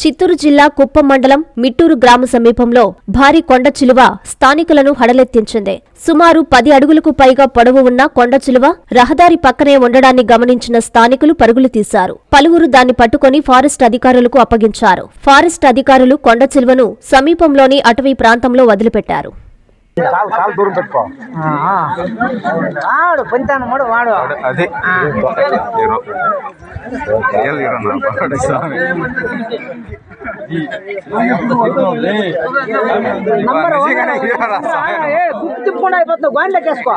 చిత్తూరు జిల్లా కుప్పం మండలం మిట్టూరు గ్రామ సమీపంలో భారీ కొండ చిలువ స్థానికులను హడలెత్తించింది. సుమారు పది అడుగులకు పైగా పొడవు ఉన్న కొండ చిలువ రహదారి పక్కనే ఉండడాన్ని గమనించిన స్థానికులు పరుగులు తీశారు. పలువురు దాన్ని పట్టుకొని ఫారెస్ట్ అధికారులకు అప్పగించారు. ఫారెస్ట్ అధికారులు కొండ చిలువను సమీపంలోని అటవీ ప్రాంతంలో వదిలిపెట్టారు. కాలు కాలు దూరం పెట్టుకో. వాడు పొంతాను మూడు వాడు. అదే. గోండ్లకి వేసుకో.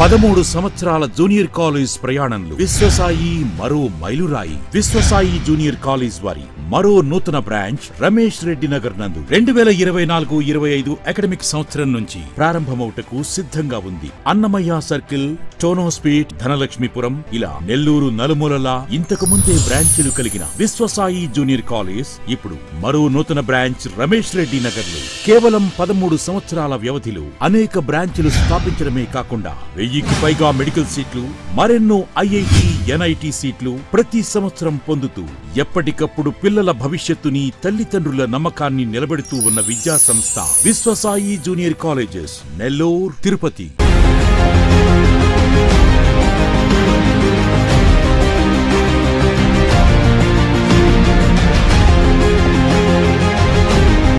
పదమూడు సంవత్సరాల జూనియర్ కాలేజ్ ప్రయాణంలో విశ్వసాయి మరో మైలురాయి విశ్వసాయి జూనియర్ కాలేజ్ వారి మరో నూతన బ్రాంచ్ రమేష్ రెడ్డి నగర్ నందు రెండు వేల ఇరవై నాలుగు ఇరవై ఐదు అకాడమిక్ సంవత్సరం నుంచి ప్రారంభమవుటకు సిద్ధంగా ఉంది. అన్నమయ్య సర్కిల్ టోనోస్పీట్ ధనలక్ష్మీపురం ఇలా నెల్లూరు నలుమూలలా ఇంతకు ముందే బ్రాంచీలు కలిగిన విశ్వసాయి జూనియర్ కాలేజ్ ఇప్పుడు మరో నూతన బ్రాంచ్ రమేష్ రెడ్డి నగర్లో కేవలం పదమూడు సంవత్సరాల వ్యవధిలో అనేక బ్రాంచ్లు స్థాపించడమే కాకుండా వెయ్యికి పైగా మెడికల్ సీట్లు మరెన్నో ఐఐటి ఎన్ఐటి సీట్లు ప్రతి సంవత్సరం పొందుతూ ఎప్పటికప్పుడు పిల్లల భవిష్యత్తుని తల్లిదండ్రుల నమ్మకాన్ని నిలబెడుతూ ఉన్న విద్యా సంస్థ విశ్వసాయి జూనియర్ కాలేజెస్ నెల్లూరు తిరుపతి.